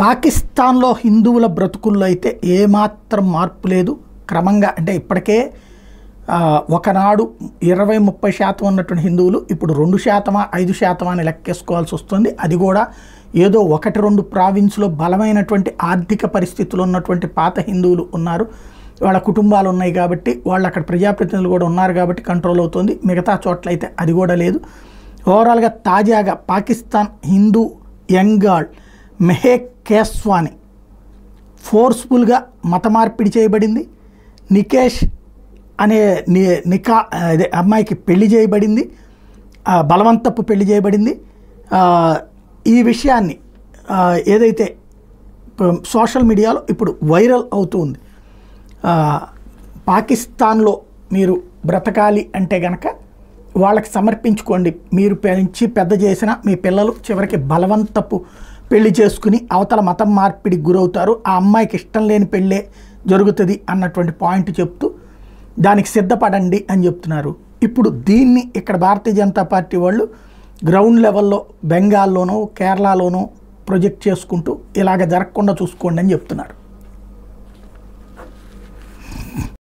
పాకిస్తాన్లో హిందువుల బ్రతుకుల్లో అయితే ఏమాత్రం మార్పు లేదు. క్రమంగా అంటే ఇప్పటికే ఒకనాడు ఇరవై ముప్పై శాతం ఉన్నటువంటి హిందువులు ఇప్పుడు రెండు శాతమా ఐదు శాతమా అని లెక్కేసుకోవాల్సి వస్తుంది. అది కూడా ఏదో ఒకటి రెండు ప్రావిన్స్లో బలమైనటువంటి ఆర్థిక పరిస్థితులు ఉన్నటువంటి పాత హిందువులు ఉన్నారు. వాళ్ళ కుటుంబాలు ఉన్నాయి కాబట్టి వాళ్ళు అక్కడ ప్రజాప్రతినిధులు కూడా ఉన్నారు కాబట్టి కంట్రోల్ అవుతుంది. మిగతా చోట్ల అయితే అది కూడా లేదు. ఓవరాల్గా తాజాగా పాకిస్తాన్ హిందూ యంగాల్ మెహేక్ కేస్వాని ఫోర్స్ఫుల్గా మత మార్పిడి చేయబడింది. నికేష్ అనే ని నికా అదే అమ్మాయికి పెళ్ళి చేయబడింది. బలవంతపు పెళ్ళి చేయబడింది. ఈ విషయాన్ని ఏదైతే సోషల్ మీడియాలో ఇప్పుడు వైరల్ అవుతూ ఉంది. పాకిస్తాన్లో మీరు బ్రతకాలి అంటే గనక వాళ్ళకి సమర్పించుకోండి. మీరు పెంచి పెద్ద చేసిన మీ పిల్లలు చివరికి బలవంతపు పెళ్ళి చేసుకుని అవతల మతం మార్పిడికి గురవుతారు. ఆ అమ్మాయికి ఇష్టం లేని పెళ్ళే జరుగుతుంది అన్నటువంటి పాయింట్ చెప్తూ దానికి సిద్ధపడండి అని చెప్తున్నారు. ఇప్పుడు దీన్ని ఇక్కడ భారతీయ జనతా పార్టీ వాళ్ళు గ్రౌండ్ లెవెల్లో బెంగాల్లోనూ కేరళలోనూ ప్రొజెక్ట్ చేసుకుంటూ ఇలాగ జరగకుండా చూసుకోండి అని చెప్తున్నారు.